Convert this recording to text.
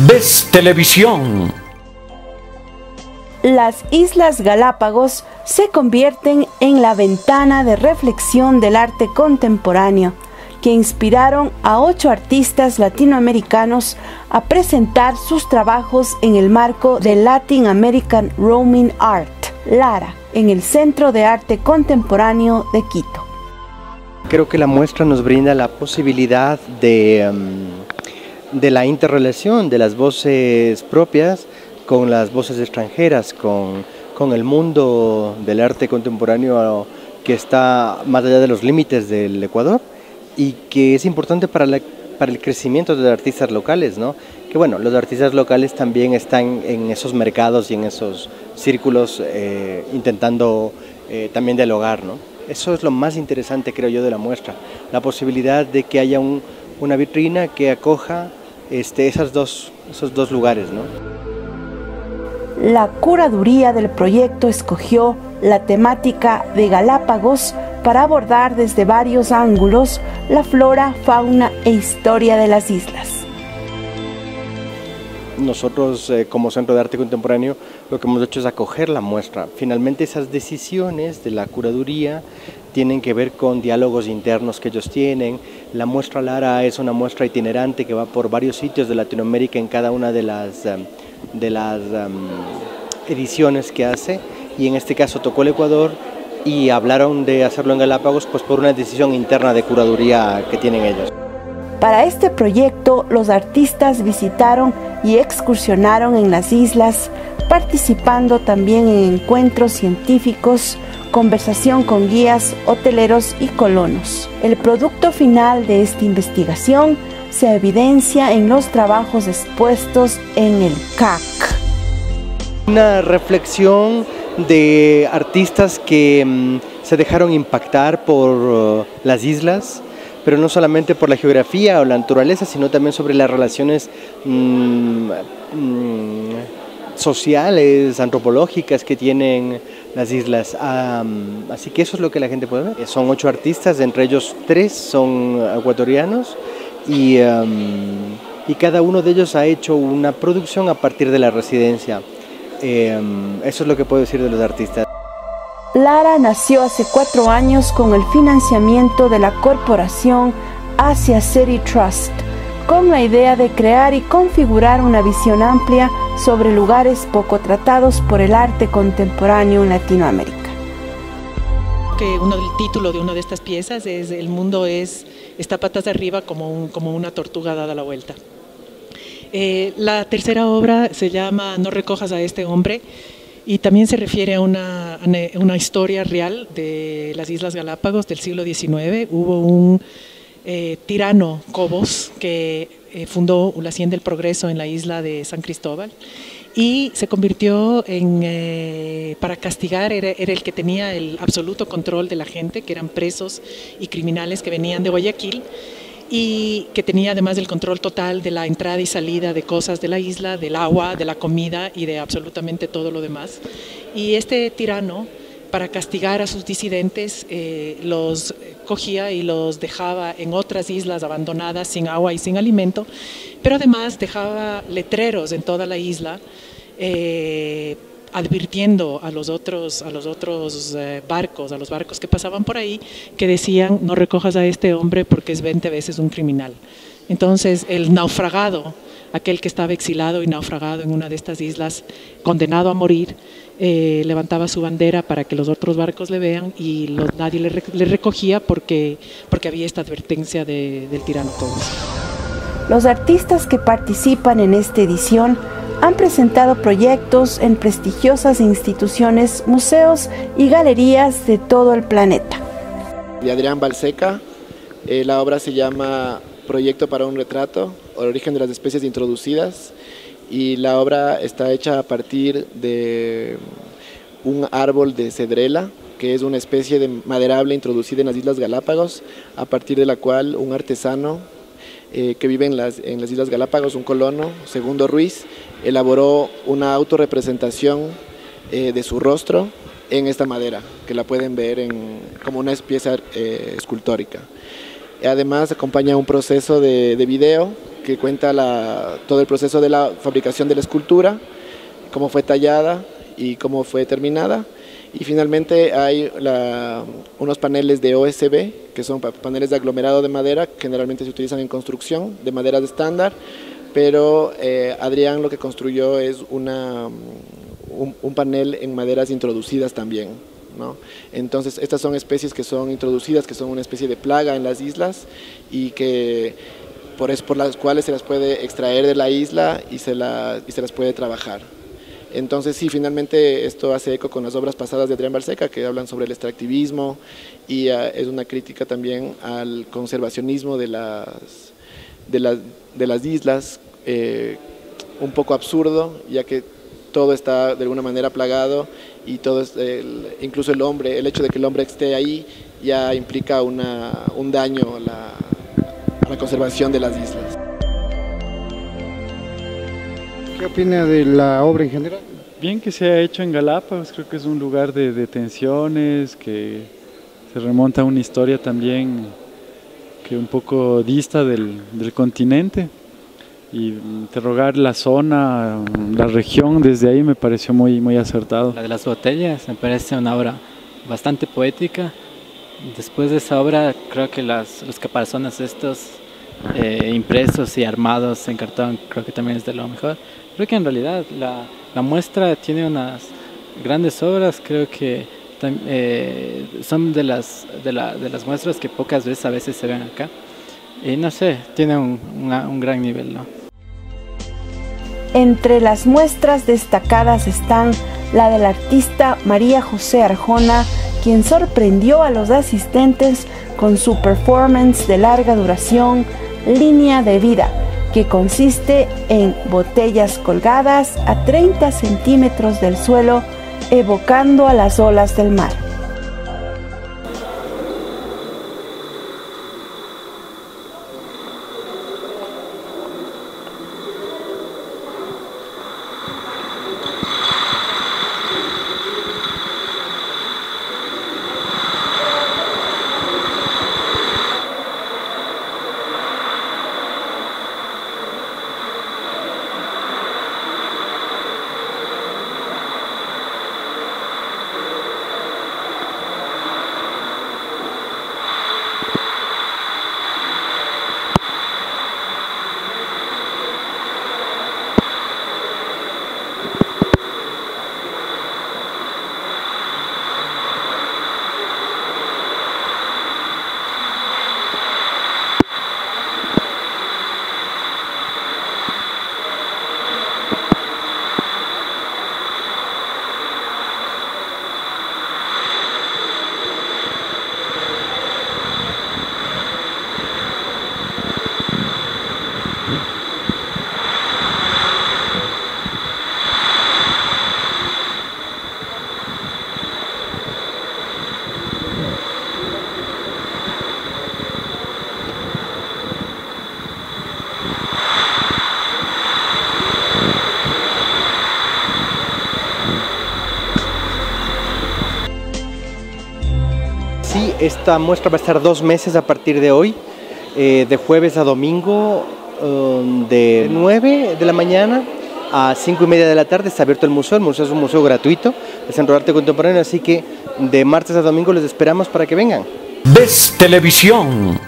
Ves Televisión. Las Islas Galápagos se convierten en la ventana de reflexión del arte contemporáneo que inspiraron a ocho artistas latinoamericanos a presentar sus trabajos en el marco de Latin American Roaming Art, LARA, en el Centro de Arte Contemporáneo de Quito. Creo que la muestra nos brinda la posibilidad de, em, de la interrelación de las voces propias con las voces extranjeras, con, con el mundo del arte contemporáneo que está más allá de los límites del Ecuador y que es importante para, para el crecimiento de los artistas locales, ¿no? Que bueno, los artistas locales también están en esos mercados y en esos círculos eh, intentando eh, también dialogar, ¿no? Eso es lo más interesante, creo yo, de la muestra, la posibilidad de que haya un, una vitrina que acoja este, esas dos, esos dos lugares, ¿no? La curaduría del proyecto escogió la temática de Galápagos para abordar desde varios ángulos la flora, fauna e historia de las islas. Nosotros eh, como Centro de Arte Contemporáneo lo que hemos hecho es acoger la muestra. Finalmente esas decisiones de la curaduría tienen que ver con diálogos internos que ellos tienen. La muestra Lara es una muestra itinerante que va por varios sitios de Latinoamérica en cada una de las, eh, de las um, ediciones que hace y en este caso tocó el Ecuador y hablaron de hacerlo en Galápagos pues por una decisión interna de curaduría que tienen ellos. Para este proyecto, los artistas visitaron y excursionaron en las islas, participando también en encuentros científicos, conversación con guías, hoteleros y colonos. El producto final de esta investigación se evidencia en los trabajos expuestos en el CAC. Una reflexión de artistas que mm, se dejaron impactar por uh, las islas, pero no solamente por la geografía o la naturaleza, sino también sobre las relaciones mm, mm, sociales, antropológicas que tienen las islas. así que eso es lo que la gente puede ver. Son ocho artistas, entre ellos tres son ecuatorianos y, y cada uno de ellos ha hecho una producción a partir de la residencia. Em, eso es lo que puedo decir de los artistas. Lara nació hace cuatro años con el financiamiento de la corporación Asia City Trust, con la idea de crear y configurar una visión amplia sobre lugares poco tratados por el arte contemporáneo en Latinoamérica. Que uno del título de una de estas piezas es El mundo es está patas arriba como, como una tortuga dada la vuelta. Eh, la tercera obra se llama No recojas a este hombre y también se refiere a una, una historia real de las Islas Galápagos del siglo XIX. Hubo un eh, tirano, Cobos, que eh, fundó la Hacienda del Progreso en la isla de San Cristóbal y se convirtió en, para castigar, era, era, el que tenía el absoluto control de la gente, que eran presos y criminales que venían de Guayaquil y que tenía además el control total de la entrada y salida de cosas de la isla, del agua, de la comida y de absolutamente todo lo demás. Y este tirano, para castigar a sus disidentes, eh, los cogía y los dejaba en otras islas abandonadas sin agua y sin alimento, pero además dejaba letreros en toda la isla. Eh, advirtiendo a los otros, a los otros eh, barcos, a los barcos que pasaban por ahí, que decían, no recojas a este hombre porque es 20 veces un criminal. Entonces, el naufragado, aquel que estaba exilado y naufragado en una de estas islas, condenado a morir, eh, levantaba su bandera para que los otros barcos le vean y nadie le, recogía porque, porque había esta advertencia del tirano Cobos. Los artistas que participan en esta edición han presentado proyectos en prestigiosas instituciones, museos y galerías de todo el planeta. De Adrián Balseca, eh, la obra se llama Proyecto para un retrato, el origen de las especies introducidas, y la obra está hecha a partir de un árbol de cedrela, que es una especie de maderable introducida en las Islas Galápagos, a partir de la cual un artesano eh, que vive en las, en las Islas Galápagos, un colono, Segundo Ruiz, elaboró una autorrepresentación eh, de su rostro en esta madera, que la pueden ver en, como una pieza eh, escultórica. Además acompaña un proceso de, de video que cuenta todo el proceso de la fabricación de la escultura, cómo fue tallada y cómo fue terminada. Y finalmente hay unos paneles de OSB, que son paneles de aglomerado de madera, generalmente se utilizan en construcción, de madera de estándar, pero eh, Adrián lo que construyó es un, panel en maderas introducidas también. Entonces, estas son especies que son introducidas, que son una especie de plaga en las islas y que por, es, por las cuales se las puede extraer de la isla y se, la, y se las puede trabajar. Entonces sí, finalmente esto hace eco con las obras pasadas de Adrián Barseca que hablan sobre el extractivismo y ah, es una crítica también al conservacionismo de las, de, de las islas, eh, un poco absurdo, ya que todo está de alguna manera plagado y todo es incluso el hombre, el hecho de que el hombre esté ahí ya implica una, un daño a la, a la conservación de las islas. ¿Qué opina de la obra en general? Bien que se ha hecho en Galápagos, creo que es un lugar de detenciones, que se remonta a una historia también que un poco dista del, del continente y interrogar la zona, la región, desde ahí me pareció muy, muy acertado. La de las botellas me parece una obra bastante poética. Después de esa obra creo que las, los caparazones estos eh, impresos y armados en cartón creo que también es de lo mejor. Creo que en realidad la, la muestra tiene unas grandes obras, creo que eh, son de las, de, la, de, las muestras que pocas veces a veces se ven acá. Y no sé, tiene un, un gran nivel. ¿no? Entre las muestras destacadas están la del artista María José Arjona, quien sorprendió a los asistentes con su performance de larga duración, Línea de Vida, que consiste en botellas colgadas a 30 centímetros del suelo, evocando a las olas del mar. Esta muestra va a estar dos meses a partir de hoy, eh, de jueves a domingo, um, de 9 de la mañana a 5 y media de la tarde. Está abierto el museo, el museo es un museo gratuito, el Centro de Arte Contemporáneo, así que de martes a domingo les esperamos para que vengan. Ves Televisión.